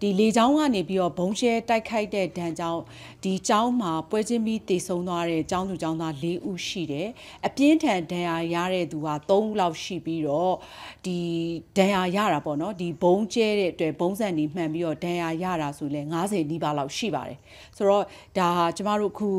ဒီလေချောင်းကနေပြီးတော့ဘုံရှဲတိုက်ခိုက်တဲ့ဒဏ်ကြောင့်ဒီကျောင်းမှာပွဲချင်းပြီးတည်ဆုံသွားတဲ့ကျောင်းသူကျောင်းသား၄ဦးရှိတယ်အပြင်းထန်ဒဏ်ရာရတဲ့သူက3ဦးလောက်ရှိပြီးတော့ဒီဒဏ်ရာရတာပေါ့နော်ဒီဘုံကျဲတဲ့အတွက်ဘုံစံနေမှန်ပြီးတော့ဒဏ်ရာရတာဆိုလဲ90နီးပါးလောက်ရှိပါတယ်ဆိုတော့ဒါဟာကျမတို့အခု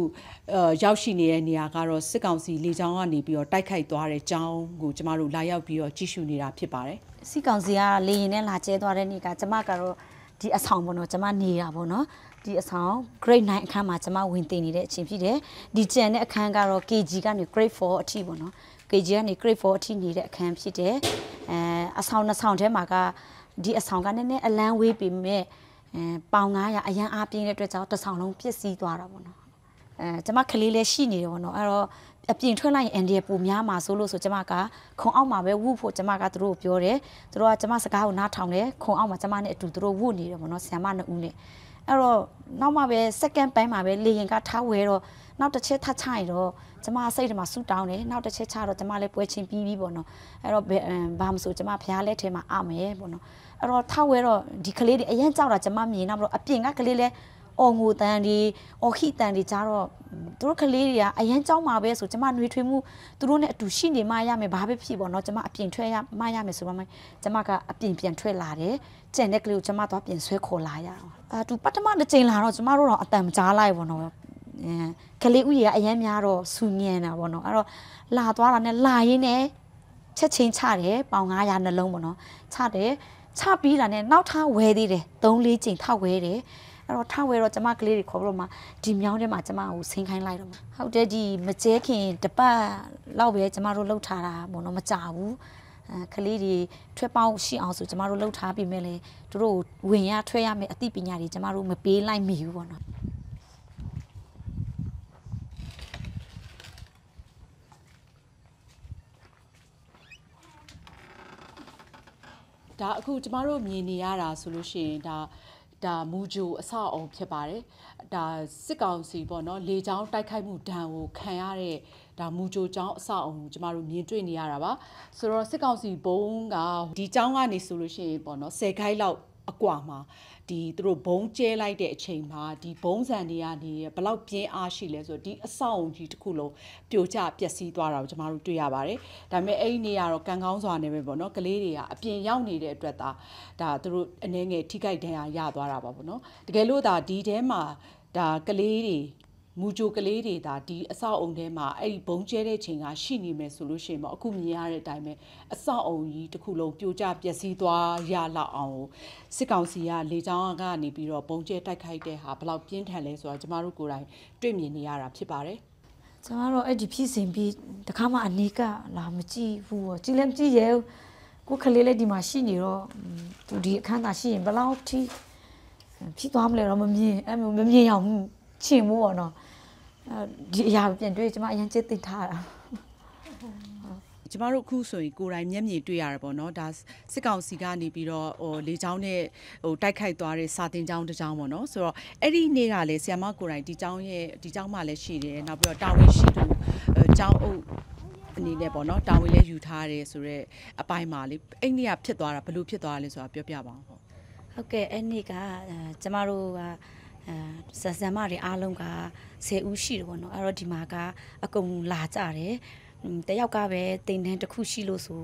ရောက်ရှိနေတဲ့နေရာကတော့စစ်ကောင်စီလေကြောင်းကနေပြီးတော့တိုက်ခိုက်သွားတဲ့ကျောင်းကိုကျမတို့လာရောက်ပြီးတော့ကြည့်ရှုနေတာဖြစ်ပါတယ်စစ်ကောင်စီကလေရင်နဲ့လာကျဲသွားတဲ့နေ့ကကျမကတော့ ဒီအဆောင်ပေါ့နော်ကျမနေတာပေါ့နော်ဒီအဆောင် grade 9အခန်းမှာကျမဝင်တင်နေတဲ့အချိန်ဖြစ်တယ်ဒီကျန်တဲ့အခန်းကတော့ KG ကနေ grade 4အထိပေါ့နော် KG ကနေ grade 4အထိနေတဲ့အခန်းဖြစ်တယ်အဲအဆောင်နှစ်ဆောင်ထဲမှာကဒီအဆောင်ကနည်းနည်းအလန်းဝေးပေမဲ့အဲပေါင်900အရန်အားပြင်းတဲ့အတွက်ကြောင့်တစ်ဆောင်လုံးပြည့်စည်သွားတာပေါ့နော်အဲကျမကလေးလည်းရှိနေတယ်ပေါ့နော်အဲ့တော့ အပြင်ထွက်လိုက်ရင်အန်ဒီရပူများမှာဆိုလို့ဆိုကျမကခုံအောက်မှာပဲဝုဖို့ကျမကသူတို့ကိုပြောတယ်သူတို့ကကျမစကားကိုနားထောင်တယ်ခုံအောက်မှာကျမနဲ့အတူသူတို့ဝုနေတယ်ပေါ့နော်ဆ iam မနှစ်ဦးနဲ့အဲ့တော့နောက်မှပဲ second ပိုင်းမှာပဲလေရင်ကထားဝဲတော့နောက်တစ်ချက်ထချရင်တော့ကျမစိတ်ထဲမှာဆူတောင်းတယ်နောက်တစ်ချက်ချတော့ကျမလည်းပွဲချင်းပြီးပြီပေါ့နော်အဲ့တော့ဘာမဆိုကျမဖျားလက်ထဲမှာအမယ်ပေါ့နော်အဲ့တော့ထားဝဲတော့ဒီကလေးတွေအရင်ကြောက်တာကျမမြင်တော့အပြင်ကကလေးလည်း အော်ငိုတန်ဒီအော်ခိတန်ဒီကြတော့သူတို့ကလေးတွေကအရန်ကြောက်မှာပဲဆိုကျမနှွေးထွေးမှုသူတို့နဲ့အတူရှိနေမှရမယ်ဘာပဲဖြစ်ပေါ့နော်ကျမအပြင်ထွက်ရမှရမယ်ဆိုမှကျမကအပြင်ပြန်ထွက်လာတယ်ကြံတဲ့ကလေးကိုကျမတော့ပြင်ဆွဲခေါ်လာရအောင်အာသူပထမတစ်ချိန်လာတော့ကျမတို့တော့အတန်မကြားလိုက်ပေါ့နော်ကလေးဦးကြီးကအရန်များတော့ဆူညံတာပေါ့နော်အဲ့တော့လာသွားတာနဲ့လာရင်းနဲ့ချက်ချင်းချတယ်ပေါင်900နှလုံးပေါ့နော်ချတယ်ချပြီးတာနဲ့နောက်ထားဝဲသေးတယ်3 4ချိန်ထောက်ဝဲတယ် အဲ့တော့ထဝဲတော့ကျမကလေးတွေခေါ်ပြီးတော့မှဒီမြောင်းထဲမှာကျမကိုဆင်းခိုင်းလိုက်တော့မှာဟုတ်တယ်ဒီမကျဲခင်တပတ်လောက်ပဲကျမတို့လှုပ်ထားတာပေါ့နော်မကြဘူးအဲကလေးတွေထွက်ပေါက်ရှိအောင်ဆိုကျမတို့လှုပ်ထားပြီးမဲ့လေတို့ဝင်ရထွက်ရမယ်အသိပညာတွေကျမတို့မပေးလိုက်မိဘူးပေါ့နော်ဒါအခုကျမတို့မြင်နေရတာဆိုလို့ရှိရင်ဒါ ဒါမူဂျိုအဆောက်အုံဖြစ်ပါတယ်ဒါစစ်ကောင်စီပေါ့နော်လေချောင်းတိုက်ခိုက်မှုဒဏ်ကိုခံရတဲ့ဒါမူဂျိုကျောင်းအဆောက်အုံကိုကျမတို့မြင်တွေ့နေရတာပါဆိုတော့စစ်ကောင်စီဘုံကဒီကျောင်းကနေဆိုလို့ရှိရင်ပေါ့နော်10ခိုက်လောက် အကွာမှာဒီသူတို့ဘုံကျဲလိုက်တဲ့အချိန်မှာဒီဘုံစံတွေကနေဘလောက်ပြင်းအားရှိလဲဆိုတော့ဒီအဆောက်အုံကြီးတစ်ခုလုံးပြိုကျပျက်စီးသွားတာကိုကျမတို့တွေ့ရပါတယ်။ဒါပေမဲ့အဲ့ဒီနေရာတော့ကံကောင်းစွာနေပဲပေါ့နော်ကလေးတွေကအပြင်ရောက်နေတဲ့အတွက်ဒါဒါသူတို့အနေငယ်ထိခိုက်ဒဏ်ရာရသွားတာပါပေါ့နော်။တကယ်လို့ဒါဒီထဲမှာဒါကလေးတွေ မူဂျိုကလေးတွေဒါဒီအဆောက်အုံထဲမှာအဲ့ဒီဘုံကျဲတဲ့ချိန်ကရှိနေမယ်ဆိုလို့ရှိရင်ပေါ့အခုမြင်ရတဲ့အတိုင်းပဲအဆောက်အုံကြီးတစ်ခုလုံးပြိုကျပျက်စီးသွားရလောက်အောင်စစ်ကောင်စီကလေကြောင်းကနေပြီးတော့ဘုံကျဲတိုက်ခိုက်တဲ့ဟာဘလောက်ပြင်းထန်လဲဆိုတော့ကျမတို့ကိုယ်တိုင်တွေ့မြင်နေရတာဖြစ်ပါတယ်ကျမတို့အဲ့ဒီဖြစ်စဉ်ပြီးတခါမှအနီးကလာမကြည့်ဘူးပေါ့ကြည့်လည်းမကြည့်ရဲကိုခလေးလေးဒီမှာရှိနေတော့သူဒီအခန်းသာရှိရင်ဘလောက်ထိဖြစ်သွားမလဲတော့မမြင်အဲ့မမြင်အောင်ချင်မို့ပေါ့နော် ဒီအရာပြန်တွေ့ကျမအရင်ချစ်သိထားတာကျမတို့အခုဆိုရင်ကိုယ်တိုင်မျက်မြင်တွေ့ရတာပေါ့နော်ဒါစစ်ကောင်စီကနေပြီးတော့ဟိုလေချောင်းနဲ့ဟိုတိုက်ခိုက်သွားတဲ့စာတင်ကျောင်းတစ်ကျောင်းပေါ့နော်ဆိုတော့အဲ့ဒီနေ့ကလည်းဆီယမကိုယ်တိုင်ဒီကျောင်းရဲ့ဒီကျောင်းမှာလည်းရှိတယ်နောက်ပြီးတော့တာဝန်ရှိသူကျောင်းအုပ်အနေနဲ့ပေါ့နော်တာဝန်လည်းယူထားတယ်ဆိုတော့အပိုင်းမှာလေအဲ့နေ့ကဖြစ်သွားတာဘယ်လိုဖြစ်သွားလဲဆိုတာပြောပြပါအောင်ဟုတ်ဟုတ်ကဲ့အဲ့နေ့ကကျမတို့က အဲဆန်ဆန်မတွေအားလုံးက10ဦးရှိတယ်ပေါ့နော်အဲ့တော့ဒီမှာကအကုန်လာကြတယ်တယောက်ကပဲတင်တန်းတစ်ခုရှိလို့ဆို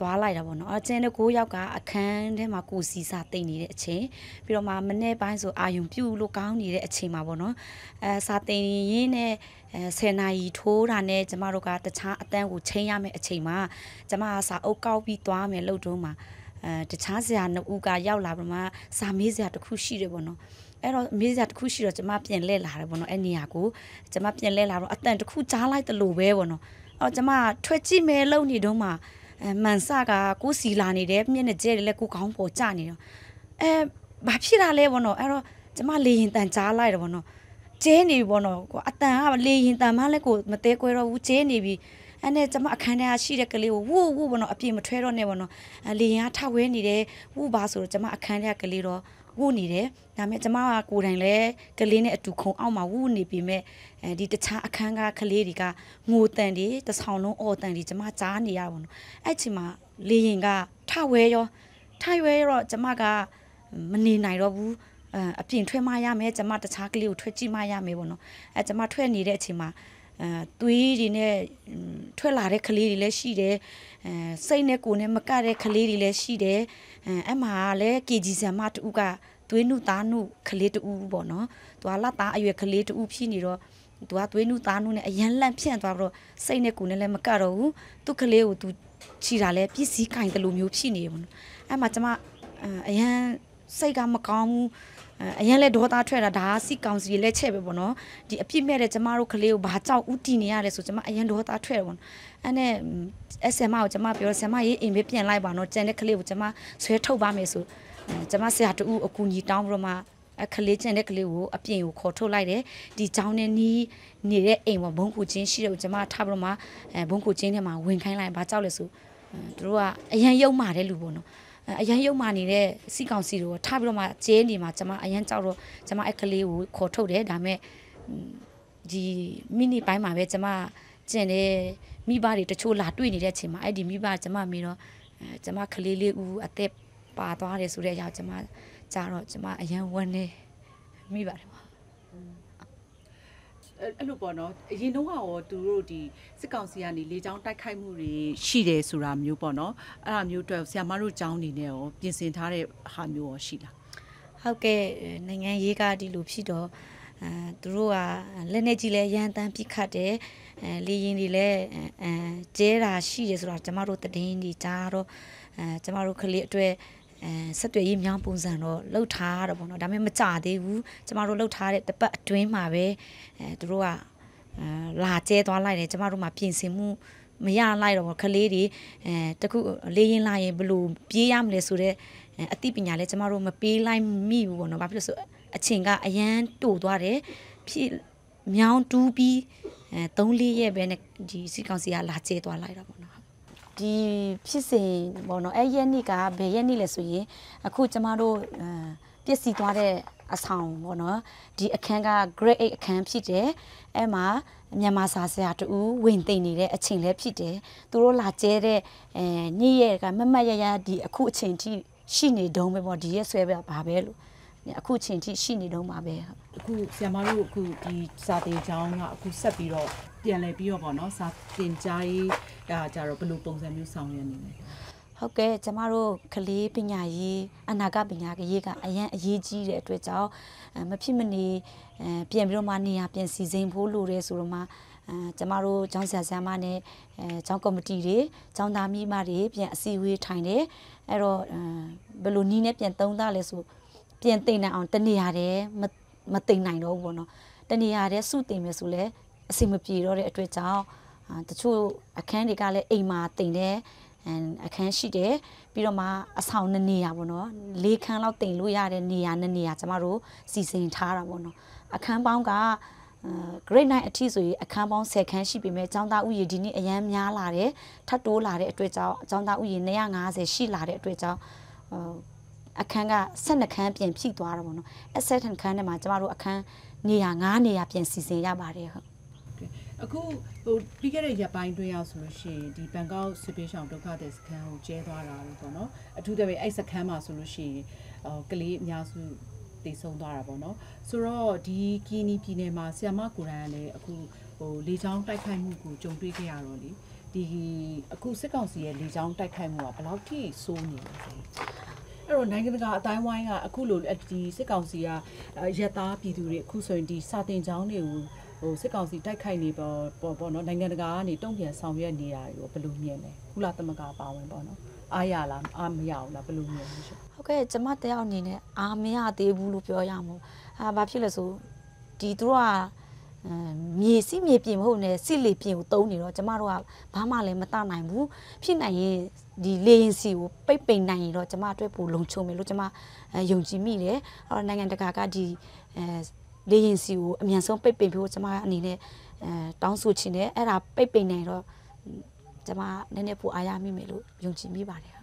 သွားလိုက်တာပေါ့နော်အကျဉ်းတဲ့9ယောက်ကအခန်းထဲမှာကိုစီစာတိတ်နေတဲ့အချိန်ပြီးတော့မှမနေ့ပိုင်းဆိုအာယုံပြုတ်လို့ကောင်းနေတဲ့အချိန်မှာပေါ့နော်အဲစာတိတ်ရင်းနဲ့အဲ10နာရီထိုးတာနဲ့ကျမတို့ကတခြားအတန်းကိုချိန်ရမယ့်အချိန်မှာကျမကစာအုပ်ကောက်ပြီးသွားမယ်လို့တုံးမှာအဲတခြားဆရာနှစ်ဦးကရောက်လာပြီးမှစာမေးဆရာတစ်ခုရှိတယ်ပေါ့နော် အဲ့တော့မေးစရာတစ်ခုရှိတော့ကျမပြန်လဲလာတယ်ပေါ့နော်အဲ့နေရာကိုကျမပြန်လဲလာတော့အတန်တစ်ခုကြားလိုက်တလို့ပဲပေါ့နော်အော်ကျမထွက်ကြည့်မယ်လို့နေတော့မှအဲမန်ဆကကိုစီလာနေတယ်မျက်နှာကျဲတယ်လဲကိုကောင်းပေါ်ကျနေတော့အဲဘာဖြစ်တာလဲပေါ့နော်အဲ့တော့ကျမလေရင်တန်ကြားလိုက်တယ်ပေါ့နော်ကျဲနေပြီပေါ့နော်ကိုအတန်ကလေရင်တန်မှလည်းကိုမသေးကွဲတော့ဘူးကျဲနေပြီအဲ့နဲ့ကျမအခန်းထဲကရှိတဲ့ကလေးကိုဝူဝူပေါ့နော်အပြည့်မထွဲတော့နဲ့ပေါ့နော်လေရင်ကထဝဲနေတယ်ဝူပါဆိုတော့ကျမအခန်းထဲကကလေးတော့ ဝုနေတယ်ဒါပေမဲ့ကျမကကိုယ်တိုင်လည်းကလေးနဲ့အတူခုံအောက်မှာဝုနေပြီမဲ့အဲဒီတခြားအခန်းကကလေးတွေကငိုတန်တွေတဆောင်လုံးအော်တန်တွေကျမကြားနေရပါတော့အဲ့ချိန်မှာလေရင်ကထဝဲရောထဝဲရောကျမကမနေနိုင်တော့ဘူးအဲအပြင်ထွက်မှရမယ်ကျမတခြားကလေးကိုထွက်ကြည့်မှရမယ်ပေါ့နော်အဲကျမထွက်နေတဲ့အချိန်မှာ အဲသွေးတွေနဲ့ထွက်လာတဲ့ကလေးတွေလည်းရှိတယ်အဲစိတ်နဲ့ကိုယ်နဲ့မကတဲ့ကလေးတွေလည်းရှိတယ်အဲအမှလည်း KG ဆံမတူကသွေးနုသားနုကလေးတူပေါ့နော်သူကလက်သားအရွယ်ကလေးတူဖြစ်နေတော့သူကသွေးနုသားနုနဲ့အရန်လန့်ဖြန့်သွားပြီးတော့စိတ်နဲ့ကိုယ်နဲ့လည်းမကတော့ဘူးသူကလေးကိုသူချီတာလဲပစ္စည်းကင်တယ်လို့မျိုးဖြစ်နေပေါ့နော်အဲ့မှာကျမအရန် စိတ်ကမကောင်းဘူးအရင်လဲဒေါသထွက်တာဒါကစီကောင်စီလက်ချက်ပဲပေါ့နော်ဒီအပြစ်မဲ့တဲ့ကျမတို့ကလေးကိုဘာကြောက်ဥတီနေရတယ်ဆိုကျမအရင်ဒေါသထွက်တယ်ပေါ့နော်အဲ့နဲ့အဆမကိုကျမပြောဆမရေးအိမ်ပဲပြန်လိုက်ပါနော်ကြံတဲ့ကလေးကိုကျမဆွဲထုတ်ပါမယ်ဆိုကျမဆရာတူအကူညီတောင်းပြီးတော့မှအခလေးကျန်တဲ့ကလေးကိုအပြင်ကိုခေါ်ထုတ်လိုက်တယ်ဒီချောင်းနဲ့နီးနေတဲ့အိမ်ပေါ်ဘုံကူချင်းရှိတယ်ကိုကျမထားပြီးတော့မှအဲဘုံကူချင်းထဲမှာဝင်ခိုင်းလိုက်ဘာကြောက်လဲဆိုသူတို့ကအရန်ယုံမာတဲ့လူပေါ့နော် အရန်ရုံမာနေတဲ့စီကောင်စီတို့ထားပြီးတော့မှကျဲနေမှာကျွန်မအရန်ကြောက်တော့ကျွန်မအဲ့ကလေးကိုခေါ်ထုတ်တယ်ဒါပေမဲ့ဒီမိနစ်ပိုင်းမှာပဲကျွန်မကျင်တဲ့မိဘတွေတချို့လာတွေ့နေတဲ့အချိန်မှာအဲ့ဒီမိဘကျွန်မမေးတော့အဲကျွန်မကလေးလေးဦးအသက်ပါသွားတယ်ဆိုတဲ့အရာကျွန်မကြားတော့ကျွန်မအရန်ဝန်းနေမိပါတယ်ပါ အဲ့လိုပေါ့နော်အရင်တော့ကရောသူတို့ဒီစစ်ကောင်စီကနေလေကြောင်းတိုက်ခိုက်မှုတွေရှိတယ်ဆိုတာမျိုးပေါ့နော်အဲ့ဒါမျိုးအတွက်ဆရာမတို့ကျောင်းနေနဲ့ရောပြင်ဆင်ထားတဲ့ဟာမျိုးရောရှိလားဟုတ်ကဲ့နိုင်ငံရေးကဒီလိုဖြစ်တော့အဲသူတို့ကလက်နေကြီးလဲရန်တန်းပြစ်ခတ်တယ်အဲလေရင်တွေလဲအဲကျဲတာရှိတယ်ဆိုတော့ကျမတို့တည်င်းကြီးကြားတော့အဲကျမတို့ကလေးအတွက် အဲဆက်သွယ်ရေးမြောင်းပုံစံတော့လှုပ်ထားရတော့ပေါ့နော်ဒါပေမဲ့မကြသေးဘူးကျမတို့လှုပ်ထားတဲ့တပတ်အတွင်းမှာပဲအဲသူတို့ကအဲလာကျဲသွားလိုက်တယ်ကျမတို့မှာပြင်ဆင်မှုမရလိုက်တော့ကလေးတွေအဲတခုလေးရင်လာရင်ဘလို့ပြေးရမလဲဆိုတော့အသိပညာလဲကျမတို့မပေးလိုက်မိဘူးပေါ့နော်ဘာဖြစ်လို့ဆိုအချိန်ကအရန်တိုးသွားတယ်ဖြစ်မြောင်းတူးပြီးအဲ3 4ရက်ပဲနဲ့ဒီစီကောင်စီကလာကျဲသွားလိုက်တာပေါ့နော် ဒီဖြစ်စဉ်ပေါ့နော်အဲ့ရက်နေ့ကဘယ်ရက်နေ့လဲဆိုရင်အခုကျမတို့ပြည့်စည်သွားတဲ့အဆောင်ပေါ့နော်ဒီအခန်းက grade 8အခန်းဖြစ်တယ်အဲ့မှာမြန်မာစာဆရာတူဝင်သိမ့်နေတဲ့အချိန်လည်းဖြစ်တယ်သူတို့လာကျဲတဲ့အဲနေ့ရက်ကမမတ်ရရဒီအခုအချိန်ထိရှိနေတုံးပဲပေါ့ဒီရက်ဆွဲပဲပါပဲလို့အခုအချိန်ထိရှိနေတုံးပါပဲအခုဆရာမတို့အခုဒီစာသင်ကျောင်းကအခုဆက်ပြီးတော့ပြန်လည်ပြီးတော့ပေါ့နော်စာသင်ကြားရေး အဲကြတော့ဘယ်လိုပုံစံမျိုးဆောင်ရွက်နေလဲဟုတ်ကဲ့ကျမတို့ကလေးပညာရေးအနာဂတ်ပညာရေးကအရန်အရေးကြီးတဲ့အတွက်ကြောင့်မဖြစ်မနေအဲပြန်ပြီးတော့မှနေရာပြန်စီစဉ်ဖို့လိုတယ်ဆိုတော့မှအဲကျမတို့ကျောင်းဆရာဆရာမနဲ့အဲကျောင်းကော်မတီတွေကျောင်းသားမိမတွေပြန်အစည်းအဝေးထိုင်တယ်အဲ့တော့ဘယ်လိုနီးနဲ့ပြန်သုံးသားလဲဆိုပြန်သိနိုင်အောင်တနေရတယ်မမသိနိုင်တော့ဘူးပေါ့နော်တနေရတယ်စုသိမယ်ဆိုလဲအစီမပြေတော့တဲ့အတွက်ကြောင့် တချို့အခန်းတွေကလည်းအိမ်မှာတင်တယ်အခန်းရှိတယ်ပြီးတော့မှအဆောင်နှစ်နေရာပေါ့နော်လေးခန်းလောက်တင်လို့ရတဲ့နေရာနှစ်နေရာကျမတို့စီစဉ်ထားတာပေါ့နော်အခန်းပေါင်းက grade 9အထိဆိုရင်အခန်းပေါင်း10ခန်းရှိပေမဲ့ကျောင်းသားဥယျာဉ်ဒီနေ့အရန်များလာတယ်ထပ်တိုးလာတဲ့အတွက်ကြောင့်ကျောင်းသားဥယျာဉ်250ရှိလာတဲ့အတွက်ကြောင့်အခန်းက12ခန်းပြင်ဖြည့်သွားတာပေါ့နော်အဆက်ထန်ခန်းထဲမှာကျမတို့အခန်းနေရာ9နေရာပြင်စီစဉ်ရပါတယ်ဟုတ် အခုဟိုပြီးခဲ့တဲ့ရက်ပိုင်းတွင်းရောက်ဆိုလို့ရှိရင်ဒီဘန်ကောက်စစ်ပေးဆောင်ဒုက္ခသည်စခန်းကိုကျဲသွားတာလို့ပေါ့နော်အထူးသဖြင့်အဲ့စခန်းမှာဆိုလို့ရှိရင်ဟိုကလေးအများစုတည်ဆုံးသွားတာပေါ့နော်ဆိုတော့ဒီကီနီပြည်နယ်မှာဆီယမကိုရန်ကလည်းအခုဟိုလေချောင်းတိုက်ခိုက်မှုကိုကြုံတွေ့ခဲ့ရတော့လေဒီအခုစစ်ကောင်စီရဲ့လေချောင်းတိုက်ခိုက်မှုကဘယ်လောက်ထိစိုးနေလဲအဲ့တော့နိုင်ငံတကာအတိုင်းဝိုင်းကအခုလိုဒီစစ်ကောင်စီကရက်သားပြည်သူတွေအခုဆိုရင်ဒီစာတင်ကျောင်းတွေကို ဟိုစစ်ကောင်စီတိုက်ခိုက်နေပေါ်ပေါ်ပေါ့နော်နိုင်ငံတကာကနေတုံ့ပြန်ဆောင်ရွက်နေတာကိုဘယ်လိုမြင်လဲကုလသမဂ္ဂပါဝင်ပေါ့နော်အားရလားအားမရဘူးလားဘယ်လိုမြင်လဲရှင်ဟုတ်ကဲ့ကျမတယောက်အနေနဲ့အာမရသေးဘူးလို့ပြောရမှာအာဘာဖြစ်လဲဆိုဒီသူတို့ကအဲမြေစီမြေပြင်မဟုတ်နဲ့စစ်လေပြင်ကိုတုံးနေတော့ကျမတို့ကဘာမှလည်းမတနိုင်ဘူးဖြစ်နိုင်ရင်ဒီလေရင်စီကိုပိတ်ပိန်နိုင်ရင်တော့ကျမအတွက်ပိုလုံခြုံမယ်လို့ကျမယုံကြည်မိတယ်အဲ့တော့နိုင်ငံတကာကဒီအဲ လေရင်စီကိုအမြန်ဆုံးပိတ်ပိန်ဖို့ကျမအနေနဲ့အဲတောင်းဆိုချင်တယ်အဲ့ဒါပိတ်ပိန်နိုင်တော့ကျမနည်းနည်းပိုအားရမိမယ်လို့ယုံကြည်မိပါတယ်